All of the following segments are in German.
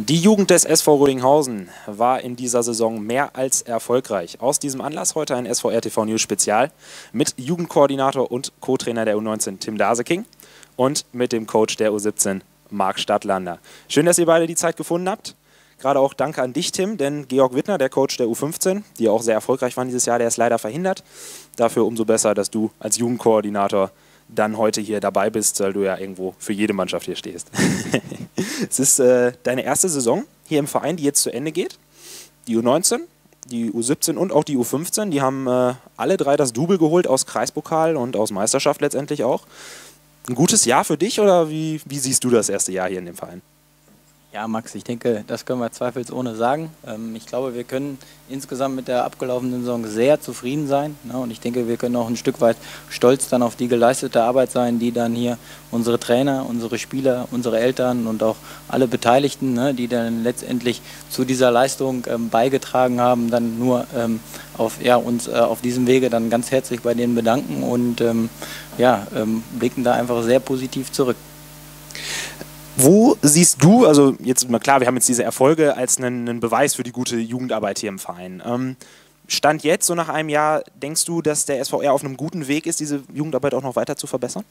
Die Jugend des SV Rödinghausen war in dieser Saison mehr als erfolgreich. Aus diesem Anlass heute ein SVR TV News Spezial mit Jugendkoordinator und Co-Trainer der U19 Tim Daseking und mit dem Coach der U17 Marc Stadtlander. Schön, dass ihr beide die Zeit gefunden habt. Gerade auch danke an dich, Tim, denn Georg Wittner, der Coach der U15, die auch sehr erfolgreich waren dieses Jahr, der ist leider verhindert. Dafür umso besser, dass du als Jugendkoordinator dann heute hier dabei bist, weil du ja irgendwo für jede Mannschaft hier stehst. es ist äh, deine erste Saison hier im Verein, die jetzt zu Ende geht. Die U19, die U17 und auch die U15, die haben äh, alle drei das Double geholt aus Kreispokal und aus Meisterschaft letztendlich auch. Ein gutes Jahr für dich oder wie, wie siehst du das erste Jahr hier in dem Verein? Ja, Max, ich denke, das können wir zweifelsohne sagen. Ähm, ich glaube, wir können insgesamt mit der abgelaufenen Saison sehr zufrieden sein. Ne? Und ich denke, wir können auch ein Stück weit stolz dann auf die geleistete Arbeit sein, die dann hier unsere Trainer, unsere Spieler, unsere Eltern und auch alle Beteiligten, ne, die dann letztendlich zu dieser Leistung ähm, beigetragen haben, dann nur ähm, auf, ja, uns äh, auf diesem Wege dann ganz herzlich bei denen bedanken und ja, blicken da einfach sehr positiv zurück. Wo siehst du, also jetzt mal klar, wir haben jetzt diese Erfolge als einen, einen Beweis für die gute Jugendarbeit hier im Verein. Ähm, Stand jetzt, so nach einem Jahr, denkst du, dass der SVR auf einem guten Weg ist, diese Jugendarbeit auch noch weiter zu verbessern?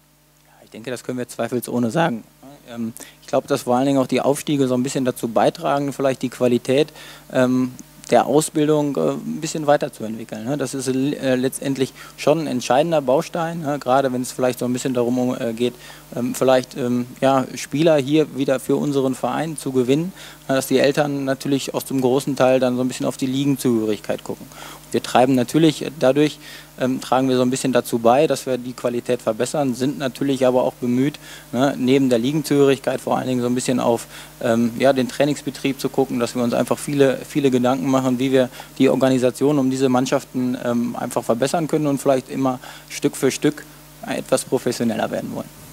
Ich denke, das können wir zweifelsohne sagen. Ähm, ich glaube, dass vor allen Dingen auch die Aufstiege so ein bisschen dazu beitragen, vielleicht die Qualität ähm, der Ausbildung äh, ein bisschen weiterzuentwickeln. Ne? Das ist äh, letztendlich schon ein entscheidender Baustein, ne? gerade wenn es vielleicht so ein bisschen darum äh, geht, ähm, vielleicht ähm, ja, Spieler hier wieder für unseren Verein zu gewinnen, ne? dass die Eltern natürlich aus dem großen Teil dann so ein bisschen auf die Ligenzugehörigkeit gucken. Wir treiben natürlich dadurch, ähm, tragen wir so ein bisschen dazu bei, dass wir die Qualität verbessern, sind natürlich aber auch bemüht, ne, neben der Ligenzugehörigkeit vor allen Dingen so ein bisschen auf ähm, ja, den Trainingsbetrieb zu gucken, dass wir uns einfach viele, viele Gedanken machen, wie wir die Organisation um diese Mannschaften ähm, einfach verbessern können und vielleicht immer Stück für Stück etwas professioneller werden wollen.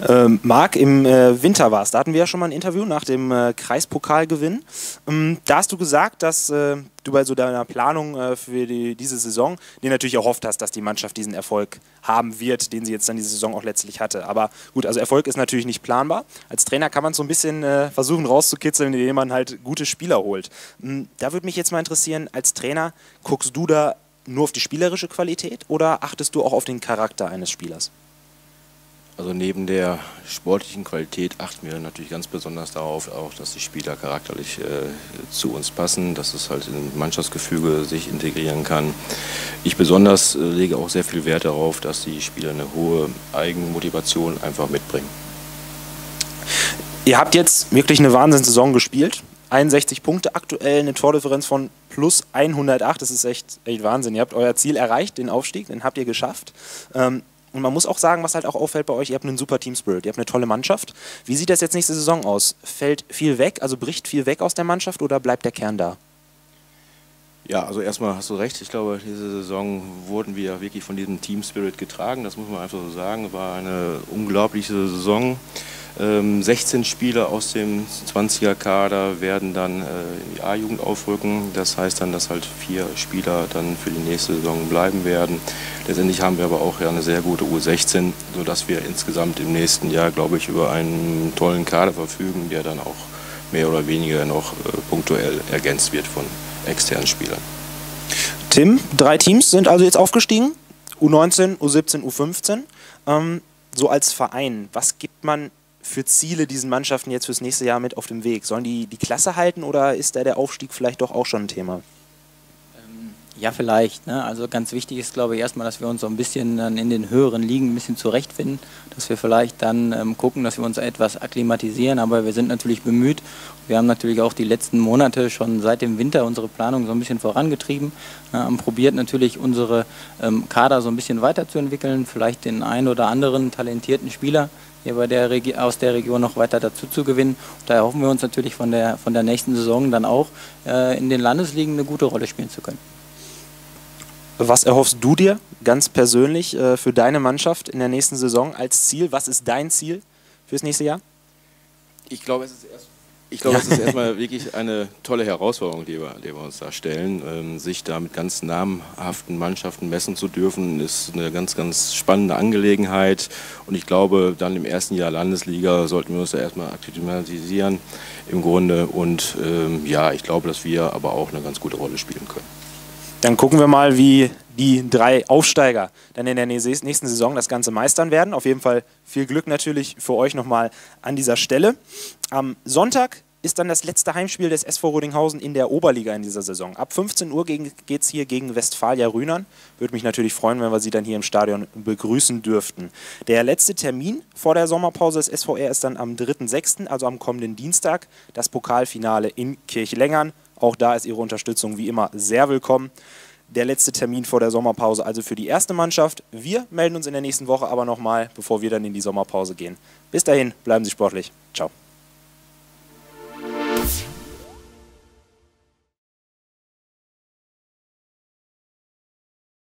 Ähm, Marc, im äh, Winter war es. Da hatten wir ja schon mal ein Interview nach dem äh, Kreispokalgewinn. Ähm, da hast du gesagt, dass äh, du bei so deiner Planung äh, für die, diese Saison dir natürlich erhofft hast, dass die Mannschaft diesen Erfolg haben wird, den sie jetzt dann diese Saison auch letztlich hatte. Aber gut, also Erfolg ist natürlich nicht planbar. Als Trainer kann man so ein bisschen äh, versuchen rauszukitzeln, indem man halt gute Spieler holt. Ähm, da würde mich jetzt mal interessieren, als Trainer guckst du da nur auf die spielerische Qualität oder achtest du auch auf den Charakter eines Spielers? Also neben der sportlichen Qualität achten wir natürlich ganz besonders darauf, auch, dass die Spieler charakterlich äh, zu uns passen, dass es halt in Mannschaftsgefüge sich integrieren kann. Ich besonders äh, lege auch sehr viel Wert darauf, dass die Spieler eine hohe Eigenmotivation einfach mitbringen. Ihr habt jetzt wirklich eine Wahnsinnssaison gespielt. 61 Punkte aktuell, eine Tordifferenz von plus 108. Das ist echt, echt Wahnsinn. Ihr habt euer Ziel erreicht, den Aufstieg, den habt ihr geschafft. Ähm, und man muss auch sagen, was halt auch auffällt bei euch, ihr habt einen super Team Spirit, ihr habt eine tolle Mannschaft. Wie sieht das jetzt nächste Saison aus? Fällt viel weg, also bricht viel weg aus der Mannschaft oder bleibt der Kern da? Ja, also erstmal hast du recht. Ich glaube, diese Saison wurden wir wirklich von diesem Team Spirit getragen. Das muss man einfach so sagen. War eine unglaubliche Saison. 16 ähm, Spieler aus dem 20er-Kader werden dann äh, in die A-Jugend aufrücken. Das heißt dann, dass halt vier Spieler dann für die nächste Saison bleiben werden. Letztendlich haben wir aber auch ja eine sehr gute U16, sodass wir insgesamt im nächsten Jahr, glaube ich, über einen tollen Kader verfügen, der dann auch mehr oder weniger noch äh, punktuell ergänzt wird von externen Spielern. Tim, drei Teams sind also jetzt aufgestiegen. U19, U17, U15. Ähm, so als Verein, was gibt man für Ziele diesen Mannschaften jetzt fürs nächste Jahr mit auf dem Weg? Sollen die die Klasse halten oder ist da der Aufstieg vielleicht doch auch schon ein Thema? Ähm, ja, vielleicht. Ne? Also ganz wichtig ist, glaube ich, erstmal, dass wir uns so ein bisschen dann in den höheren Ligen ein bisschen zurechtfinden, dass wir vielleicht dann ähm, gucken, dass wir uns etwas akklimatisieren, aber wir sind natürlich bemüht. Wir haben natürlich auch die letzten Monate schon seit dem Winter unsere Planung so ein bisschen vorangetrieben, ne? haben probiert natürlich unsere ähm, Kader so ein bisschen weiterzuentwickeln, vielleicht den einen oder anderen talentierten Spieler hier bei der Regi aus der Region noch weiter dazu zu gewinnen. Und daher hoffen wir uns natürlich von der, von der nächsten Saison dann auch äh, in den Landesligen eine gute Rolle spielen zu können. Was erhoffst du dir ganz persönlich äh, für deine Mannschaft in der nächsten Saison als Ziel? Was ist dein Ziel fürs nächste Jahr? Ich glaube, es ist erst Ich glaube, es ist erstmal wirklich eine tolle Herausforderung, die wir, die wir uns da stellen. Ähm, sich da mit ganz namhaften Mannschaften messen zu dürfen, ist eine ganz, ganz spannende Angelegenheit. Und ich glaube, dann im ersten Jahr Landesliga sollten wir uns da erstmal akklimatisieren im Grunde. Und ähm, ja, ich glaube, dass wir aber auch eine ganz gute Rolle spielen können. Dann gucken wir mal, wie die drei Aufsteiger dann in der nächsten Saison das Ganze meistern werden. Auf jeden Fall viel Glück natürlich für euch nochmal an dieser Stelle. Am Sonntag ist dann das letzte Heimspiel des SV Rodinghausen in der Oberliga in dieser Saison. Ab 15 Uhr geht es hier gegen Westfalia Rühnern. Würde mich natürlich freuen, wenn wir Sie dann hier im Stadion begrüßen dürften. Der letzte Termin vor der Sommerpause des SVR ist dann am 3.6., also am kommenden Dienstag, das Pokalfinale in Kirchlengern. Auch da ist Ihre Unterstützung wie immer sehr willkommen. Der letzte Termin vor der Sommerpause also für die erste Mannschaft. Wir melden uns in der nächsten Woche aber nochmal, bevor wir dann in die Sommerpause gehen. Bis dahin, bleiben Sie sportlich. Ciao.